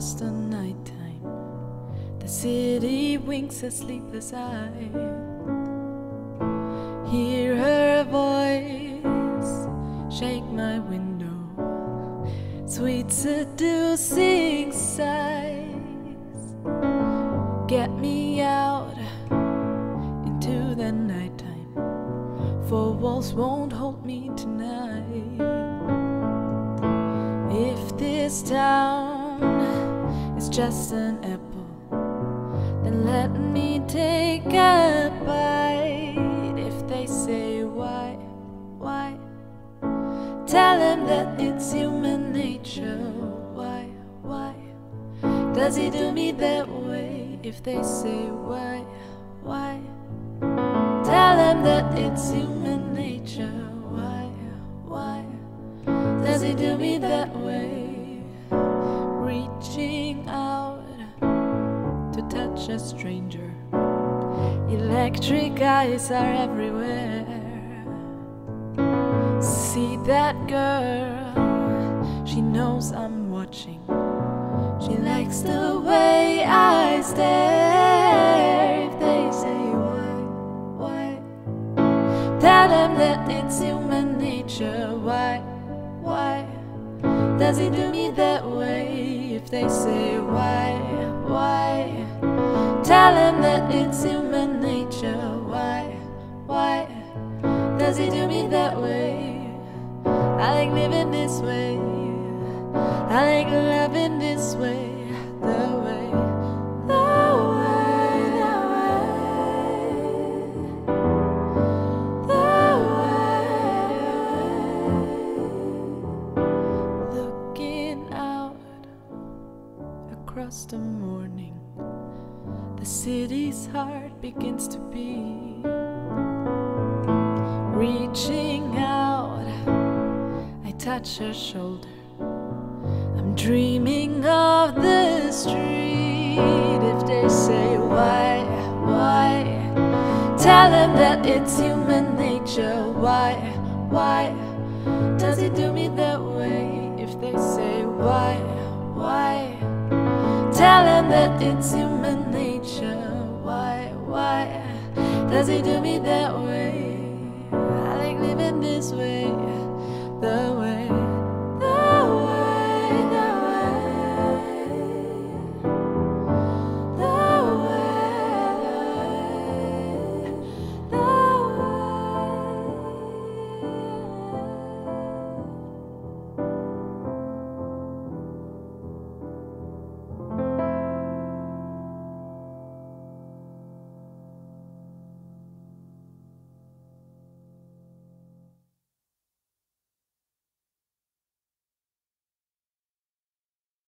the nighttime. The city winks a sleepless eye. Hear her voice shake my window, sweet seducing sighs. Get me out into the nighttime, for walls won't hold me tonight. If this town just an apple, then let me take a bite. If they say why, why, tell them that it's human nature. Why, why, does he do me that way? If they say why, why, tell them that it's human nature. Why, why? Does he do me that way? Touch a stranger. Electric eyes are everywhere. See that girl, she knows I'm watching. She likes the way I stare. If they say why, why, tell them that it's human nature. Why, why does he do me that way? If they say does he do me that way? I like living this way. I like loving this way. The way, the way, the way, the way. Looking out across the morning, the city's heart begins to beat. Reaching out, I touch her shoulder. I'm dreaming of the street. If they say why, why, tell them that it's human nature. Why, why, does he do me that way? If they say why, why, tell them that it's human nature. Why, why, does he do me that way? Living this way, the way.